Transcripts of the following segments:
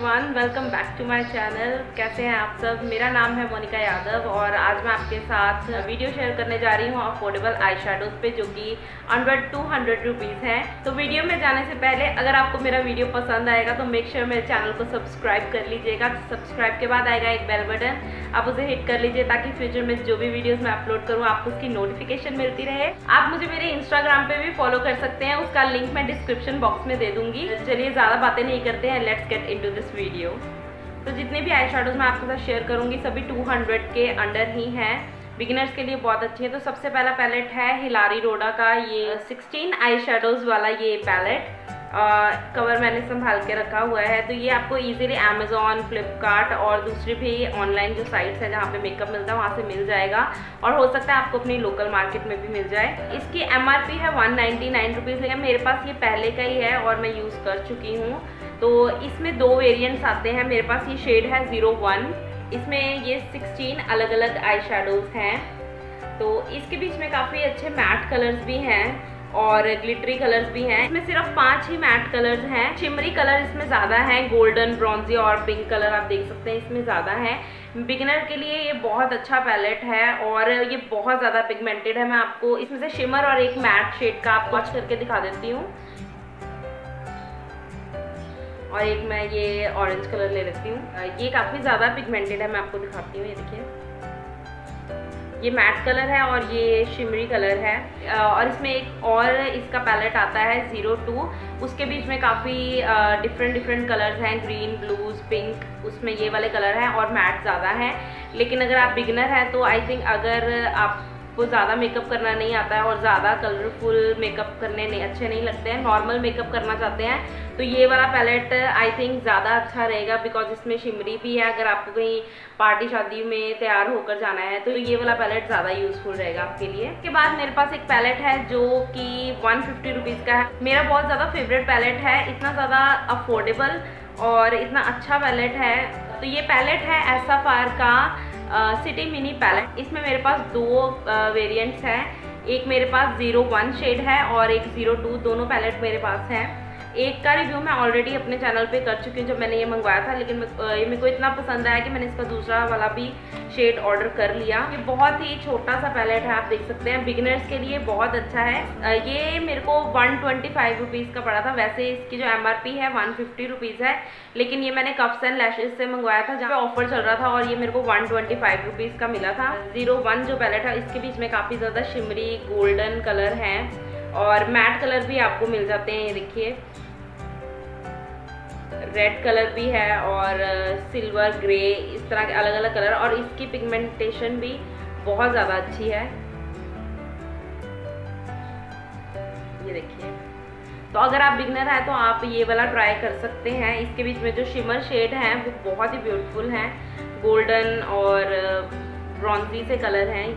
Everyone welcome back to my channel कैसे हैं आप सब? मेरा नाम है मोनिका यादव और आज मैं आपके साथ वीडियो शेयर करने जा रही हूँ अफोर्डेबल आई शेडोज़ पे, जो कि अंडर टू हंड्रेड रुपीज़ हैं। तो वीडियो में जाने से पहले, अगर आपको मेरा वीडियो पसंद आएगा तो मेक श्योर sure मेरे चैनल को सब्सक्राइब कर लीजिएगा। सब्सक्राइब के बाद आएगा एक बेल बटन आप उसे हिट कर लीजिए ताकि फ्यूचर में जो भी वीडियोज़ मैं अपलोड करूँ, आपको उसकी नोटिफिकेशन मिलती रहे। आप मुझे मेरे इंस्टाग्राम पे भी फॉलो कर सकते हैं, उसका लिंक मैं डिस्क्रिप्शन बॉक्स में दे दूँगी। चलिए, ज़्यादा बातें नहीं करते हैं let's get into this video तो जितने भी आई मैं आपके साथ शेयर करूँगी, सभी 200 के अंडर ही हैं। बिगिनर्स के लिए बहुत अच्छी है। तो सबसे पहला पैलेट है हिलारी रोडा का ये 16 आई शेडोज़ वाला ये पैलेट कवर मैंने संभाल के रखा हुआ है। तो ये आपको इजीली अमेजोन फ्लिपकार्ट और दूसरी भी ऑनलाइन जो साइट्स है जहाँ पे मेकअप मिलता है, वहाँ से मिल जाएगा। और हो सकता है आपको अपनी लोकल मार्केट में भी मिल जाए। इसकी एमआरपी है वन नाइन्टी नाइन रुपीज़ लेकिन मेरे पास ये पहले का ही है और मैं यूज़ कर चुकी हूँ। तो इसमें दो वेरियंट्स आते हैं। मेरे पास ये शेड है ज़ीरो वन इसमें ये सिक्सटीन अलग अलग आई शेडोज़ हैं। तो इसके बीच में काफ़ी अच्छे मैट कलर्स भी हैं और ग्लिटरी कलर्स भी हैं। इसमें सिर्फ़ पाँच ही मैट कलर्स हैं। शिमरी कलर इसमें ज़्यादा है। गोल्डन ब्रॉन्जी और पिंक कलर आप देख सकते हैं इसमें ज़्यादा है। बिगिनर के लिए ये बहुत अच्छा पैलेट है और ये बहुत ज़्यादा पिगमेंटेड है। मैं आपको इसमें से शिमर और एक मैट शेड का आपको वॉच करके दिखा देती हूँ। और एक मैं ये ऑरेंज कलर ले लेती हूँ। ये काफ़ी ज़्यादा पिगमेंटेड है, मैं आपको दिखाती हूँ, ये देखिए। ये मैट कलर है और ये शिमरी कलर है। और इसमें एक और इसका पैलेट आता है ज़ीरो टू उसके बीच में काफ़ी डिफरेंट डिफरेंट कलर्स हैं ग्रीन ब्लूज पिंक उसमें ये वाले कलर हैं और मैट ज़्यादा है। लेकिन अगर आप बिगनर हैं तो आई थिंक अगर आप को ज़्यादा मेकअप करना नहीं आता है और ज़्यादा कलरफुल मेकअप करने नहीं, अच्छे नहीं लगते हैं नॉर्मल मेकअप करना चाहते हैं तो ये वाला पैलेट आई थिंक ज़्यादा अच्छा रहेगा बिकॉज़ इसमें शिमरी भी है, अगर आपको कहीं पार्टी शादी में तैयार होकर जाना है तो ये वाला पैलेट ज़्यादा यूज़फुल रहेगा आपके लिए। उसके बाद मेरे पास एक पैलेट है जो कि वन फिफ्टी का है। मेरा बहुत ज़्यादा फेवरेट पैलेट है, इतना ज़्यादा अफोर्डेबल और इतना अच्छा पैलेट है। तो ये पैलेट है फार का सिटी मिनी पैलेट इसमें मेरे पास दो वेरिएंट्स हैं। एक मेरे पास ज़ीरो वन शेड है और एक ज़ीरो टू दोनों पैलेट मेरे पास हैं। एक का रिव्यू मैं ऑलरेडी अपने चैनल पे कर चुकी हूँ, जब मैंने ये मंगवाया था, लेकिन ये मेरे को इतना पसंद आया कि मैंने इसका दूसरा वाला भी शेड ऑर्डर कर लिया। ये बहुत ही छोटा सा पैलेट है, आप देख सकते हैं। बिगिनर्स के लिए बहुत अच्छा है। ये मेरे को वन ट्वेंटी का पड़ा था। वैसे इसकी जो एमआरपी है वन फिफ्टी है। लेकिन ये मैंने कप्स एंड लैशेज से मंगवाया था, जहाँ ऑफ़र चल रहा था और ये मेरे को वन ट्वेंटी का मिला था। ज़ीरो जो पैलेट है, इसके बीच में काफ़ी ज़्यादा शिमरी गोल्डन कलर है। और मैट कलर भी आपको मिल जाते हैं, ये देखिए। रेड कलर भी है और सिल्वर ग्रे इस तरह के अलग अलग कलर। और इसकी पिगमेंटेशन भी बहुत ज़्यादा अच्छी है। ये देखिए। तो अगर आप बिगनर हैं तो आप ये वाला ट्राई कर सकते हैं। इसके बीच में जो शिमर शेड हैं, वो बहुत ही ब्यूटीफुल हैं। गोल्डन और ब्रॉन्जी से कलर हैं।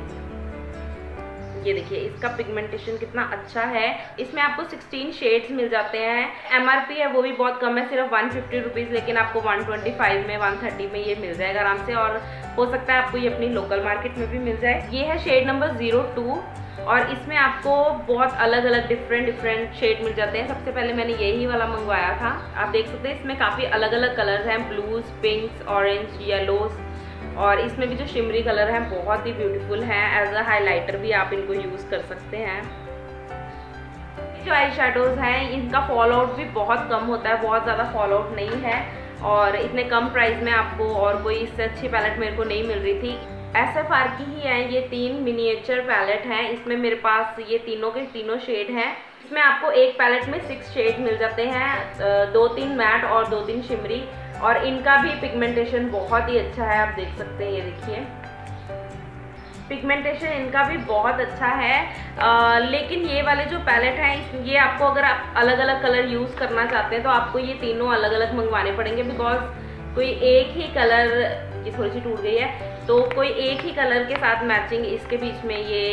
ये देखिए, इसका पिगमेंटेशन कितना अच्छा है। इसमें आपको 16 शेड्स मिल जाते हैं। एमआरपी है, वो भी बहुत कम है, सिर्फ़ वन फिफ्टी लेकिन आपको 125 में 130 में ये मिल जाएगा आराम से। और हो सकता है आपको ये अपनी लोकल मार्केट में भी मिल जाए। ये है शेड नंबर ज़ीरो टू और इसमें आपको बहुत अलग अलग डिफरेंट डिफरेंट शेड मिल जाते हैं। सबसे पहले मैंने यही वाला मंगवाया था। आप देख सकते हैं, इसमें काफ़ी अलग अलग कलर्स हैं ब्लूज पिंक्स ऑरेंज येलोज और इसमें भी जो शिमरी कलर है, बहुत ही ब्यूटीफुल है। एज अ हाईलाइटर भी आप इनको यूज़ कर सकते हैं। जो आई शेडोज़ हैं, इनका फॉल आउट भी बहुत कम होता है, बहुत ज़्यादा फॉल आउट नहीं है। और इतने कम प्राइस में आपको और कोई इससे अच्छी पैलेट मेरे को नहीं मिल रही थी। एस एफ़ आर की ही है, ये तीन मिनिएचर पैलेट हैं। इसमें मेरे पास ये तीनों के तीनों शेड हैं। इसमें आपको एक पैलेट में सिक्स शेड मिल जाते हैं दो तीन मैट और दो तीन शिमरी और इनका भी पिगमेंटेशन बहुत ही अच्छा है आप देख सकते हैं ये देखिए। पिगमेंटेशन इनका भी बहुत अच्छा है। आ, लेकिन ये वाले जो पैलेट हैं ये आपको अगर आप अलग अलग कलर यूज़ करना चाहते हैं तो आपको ये तीनों अलग अलग मंगवाने पड़ेंगे बिकॉज़ कोई एक ही कलर ये थोड़ी सी टूट गई है तो कोई एक ही कलर के साथ मैचिंग इसके बीच में ये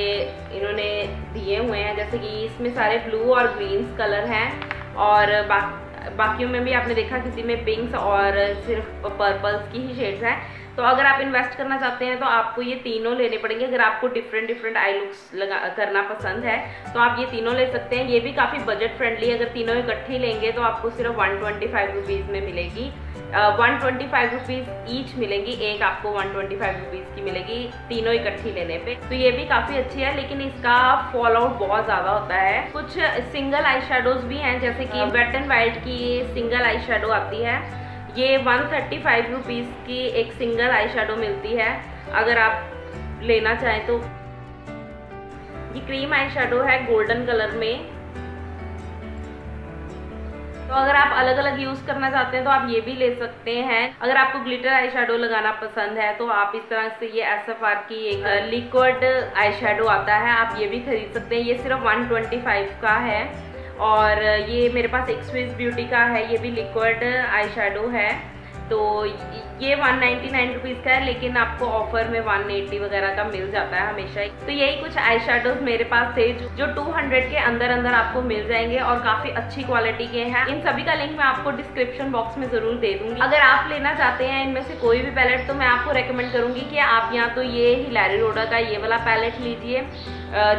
इन्होंने दिए हुए हैं जैसे कि इसमें सारे ब्लू और ग्रीन्स कलर हैं और बाकी बाकियों में भी आपने देखा किसी में पिंक्स और सिर्फ़ पर्पल्स की ही शेड्स हैं। तो अगर आप इन्वेस्ट करना चाहते हैं तो आपको ये तीनों लेने पड़ेंगे। अगर आपको डिफरेंट डिफरेंट आई लुक्स लगा करना पसंद है तो आप ये तीनों ले सकते हैं। ये भी काफ़ी बजट फ्रेंडली अगर तीनों इकट्ठे लेंगे तो आपको सिर्फ़ वन ट्वेंटी फाइव रुपीज़ में मिलेगी। One twenty five rupees each मिलेगी। एक आपको वन ट्वेंटी फाइव रुपीज़ की मिलेगी तीनों इकट्ठी लेने पे। तो ये भी काफ़ी अच्छी है लेकिन इसका फॉल आउट बहुत ज़्यादा होता है। कुछ सिंगल आई भी हैं जैसे कि वेट एंड वाइट की सिंगल आई आती है। ये वन थर्टी फाइव रुपीज़ की एक सिंगल आई शेडो मिलती है, अगर आप लेना चाहें तो। ये क्रीम आई शेडो है गोल्डन कलर में। तो अगर आप अलग अलग यूज़ करना चाहते हैं तो आप ये भी ले सकते हैं। अगर आपको ग्लिटर आई शेडो लगाना पसंद है तो आप इस तरह से ये एस एफ़ आर की एक लिक्विड आई शेडो आता है, आप ये भी खरीद सकते हैं। ये सिर्फ़ 125 का है। और ये मेरे पास एक स्विस ब्यूटी का है, ये भी लिक्विड आई है। तो ये वन नाइन्टी नाइन रुपीज़ का है, लेकिन आपको ऑफ़र में वन एट्टी वगैरह का मिल जाता है हमेशा। ही तो यही कुछ आई मेरे पास थे, जो टू हंड्रेड के अंदर अंदर आपको मिल जाएँगे और काफ़ी अच्छी क्वालिटी के हैं। इन सभी का लिंक मैं आपको डिस्क्रिप्शन बॉक्स में ज़रूर दे दूँगी। अगर आप लेना चाहते हैं इनमें से कोई भी पैलेट तो मैं आपको रिकमेंड करूँगी कि आप यहाँ तो ये हिलारी रोडा का ये वाला पैलेट लीजिए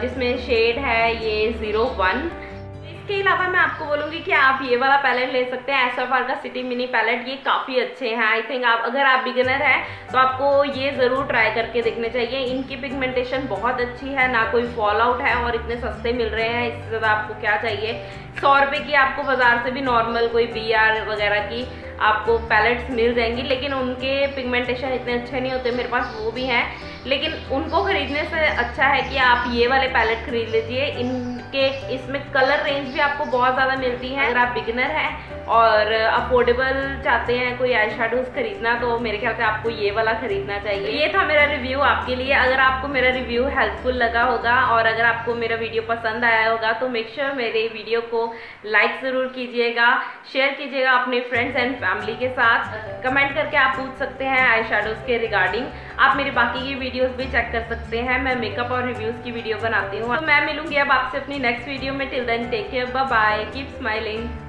जिसमें शेड है ये ज़ीरो वन इसके अलावा मैं आपको बोलूँगी कि आप ये वाला पैलेट ले सकते हैं एस एफ़ आर का सिटी मिनी पैलेट ये काफ़ी अच्छे हैं। आई थिंक आप, अगर आप बिगिनर हैं तो आपको ये ज़रूर ट्राई करके देखने चाहिए। इनकी पिगमेंटेशन बहुत अच्छी है, ना कोई फॉल आउट है और इतने सस्ते मिल रहे हैं, इससे ज़्यादा आपको क्या चाहिए? सौ रुपये की आपको बाज़ार से भी नॉर्मल कोई बी आर वगैरह की आपको पैलेट्स मिल जाएँगी, लेकिन उनके पिगमेंटेशन इतने अच्छे नहीं होते, मेरे पास वो भी हैं। लेकिन उनको खरीदने से अच्छा है कि आप ये वाले पैलेट खरीद लीजिए। इनके इसमें कलर रेंज भी आपको बहुत ज़्यादा मिलती है। अगर आप बिगिनर हैं और अफोर्डेबल चाहते हैं कोई आई शेडोज खरीदना तो मेरे ख्याल से आपको ये वाला खरीदना चाहिए। ये था मेरा रिव्यू आपके लिए। अगर आपको मेरा रिव्यू हेल्पफुल लगा होगा और अगर आपको मेरा वीडियो पसंद आया होगा तो मेक श्योर sure मेरे वीडियो को लाइक ज़रूर कीजिएगा। शेयर कीजिएगा अपने फ्रेंड्स एंड फैमिली के साथ। कमेंट करके आप पूछ सकते हैं आई शेडोज़ के रिगार्डिंग आप मेरी बाकी की वीडियोज़ भी चेक कर सकते हैं। मैं मेकअप और रिव्यूज़ की वीडियो बनाती हूँ। तो मैं मिलूँगी अब आपसे अपनी नेक्स्ट वीडियो में। Till then take care bye keep smiling